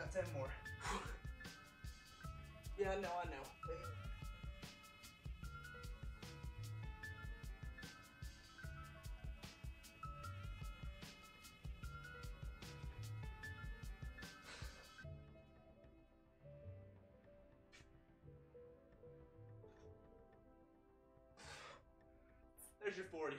got 10 more. Yeah, no, I know. There's your 40.